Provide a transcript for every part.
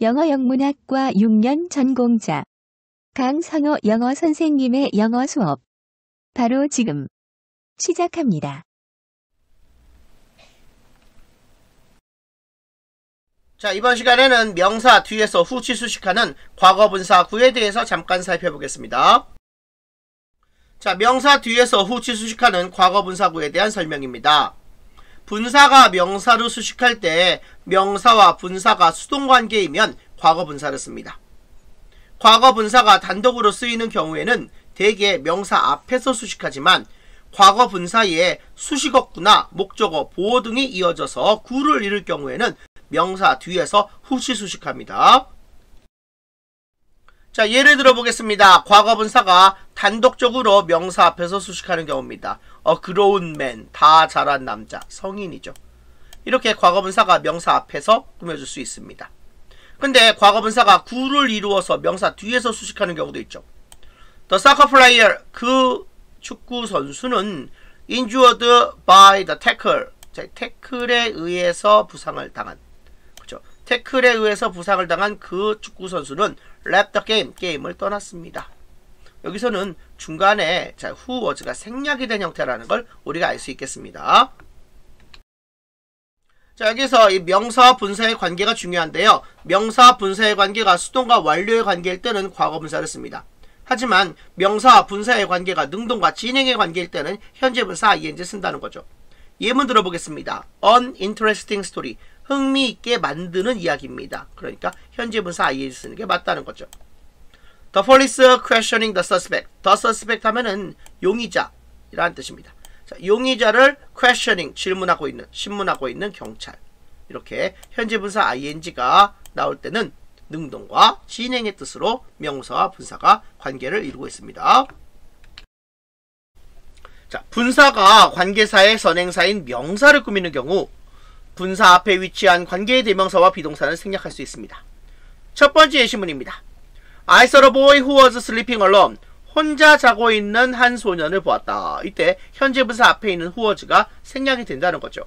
영어 영문학과 6년 전공자 강선호 영어 선생님의 영어 수업 바로 지금 시작합니다. 자, 이번 시간에는 명사 뒤에서 후치 수식하는 과거분사 구에 대해서 잠깐 살펴보겠습니다. 자, 명사 뒤에서 후치 수식하는 과거분사 구에 대한 설명입니다. 분사가 명사로 수식할 때 명사와 분사가 수동관계이면 과거분사를 씁니다. 과거분사가 단독으로 쓰이는 경우에는 대개 명사 앞에서 수식하지만 과거분사에 수식어구나 목적어, 보호 등이 이어져서 구를 이룰 경우에는 명사 뒤에서 후시 수식합니다. 자, 예를 들어 보겠습니다. 과거분사가 단독적으로 명사 앞에서 수식하는 경우입니다. 어, 그로운 맨, 다 자란 남자, 성인이죠. 이렇게 과거분사가 명사 앞에서 꾸며줄 수 있습니다. 근데 과거분사가 구를 이루어서 명사 뒤에서 수식하는 경우도 있죠. The soccer player, 그 축구 선수는 injured by the tackle, 태클에 의해서 부상을 당한 그죠. 태클에 의해서 부상을 당한 그 축구 선수는 left the game, 게임을 떠났습니다. 여기서는 중간에 자, who was가 생략이 된 형태라는 걸 우리가 알 수 있겠습니다. 자, 여기서 이 명사와 분사의 관계가 중요한데요. 명사와 분사의 관계가 수동과 완료의 관계일 때는 과거 분사를 씁니다. 하지만 명사와 분사의 관계가 능동과 진행의 관계일 때는 현재 분사 ing 쓴다는 거죠. 예문 들어보겠습니다. uninteresting story. 흥미있게 만드는 이야기입니다. 그러니까 현재 분사 ing 쓰는 게 맞다는 거죠. The police questioning the suspect. The suspect 하면은 용의자라는 뜻입니다. 자, 용의자를 questioning 질문하고 있는 신문하고 있는 경찰. 이렇게 현재 분사 ing가 나올 때는 능동과 진행의 뜻으로 명사와 분사가 관계를 이루고 있습니다. 자, 분사가 관계사의 선행사인 명사를 꾸미는 경우 분사 앞에 위치한 관계의 대명사와 비동사를 생략할 수 있습니다. 첫 번째 예시문입니다. I saw a boy who was sleeping alone. 혼자 자고 있는 한 소년을 보았다. 이때 현재 분사 앞에 있는 who was가 생략이 된다는 거죠.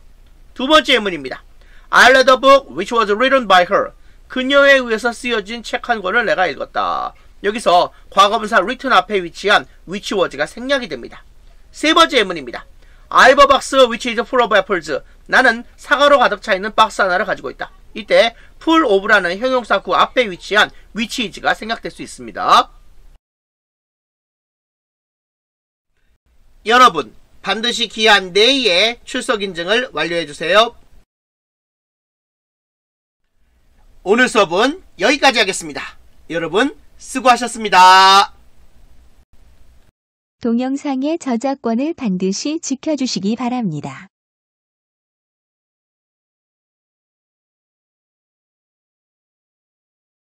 두 번째 예문입니다. I read a book which was written by her. 그녀에 의해서 쓰여진 책 한 권을 내가 읽었다. 여기서 과거분사 written 앞에 위치한 which was가 생략이 됩니다. 세 번째 예문입니다. A box which is full of apples. 나는 사과로 가득 차 있는 박스 하나를 가지고 있다. 이때 full of라는 형용사 구 앞에 위치한 is가 생략될 수 있습니다. 여러분, 반드시 기한 내에 출석 인증을 완료해 주세요. 오늘 수업은 여기까지 하겠습니다. 여러분, 수고하셨습니다. 동영상의 저작권을 반드시 지켜주시기 바랍니다.